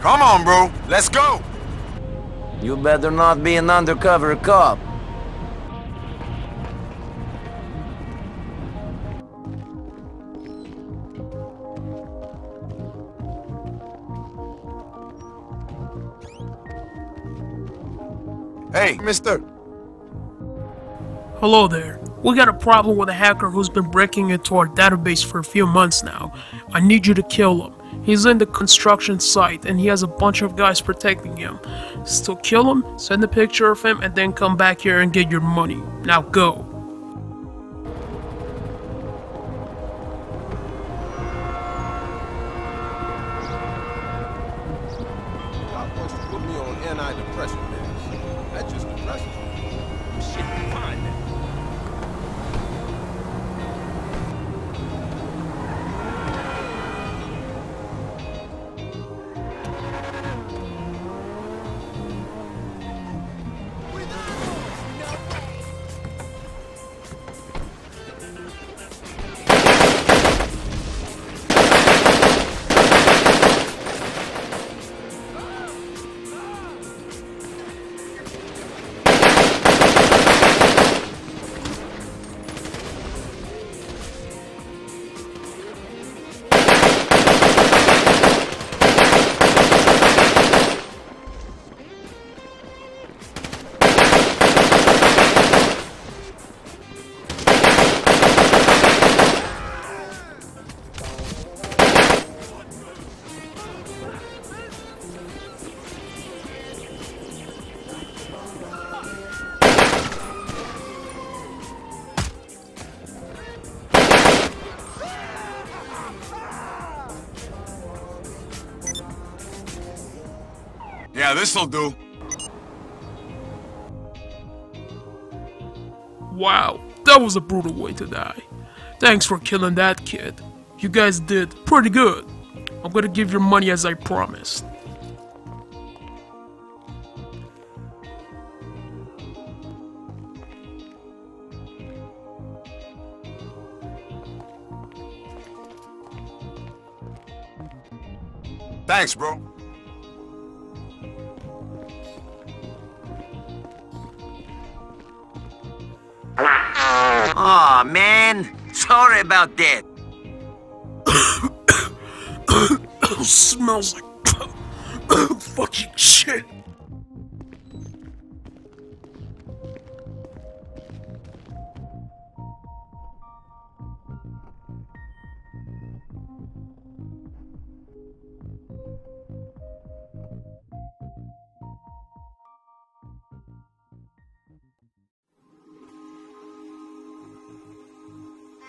Come on, bro. Let's go. You better not be an undercover cop. Hey, mister. Hello there. We got a problem with a hacker who's been breaking into our database for a few months now. I need you to kill him. He's in the construction site and he has a bunch of guys protecting him. So kill him, send a picture of him, and then come back here and get your money. Now go. Just Yeah, this'll do. Wow, that was a brutal way to die. Thanks for killing that kid. You guys did pretty good. I'm gonna give your money as I promised. Thanks, bro. Aw, man. Sorry about that. smells like fucking shit.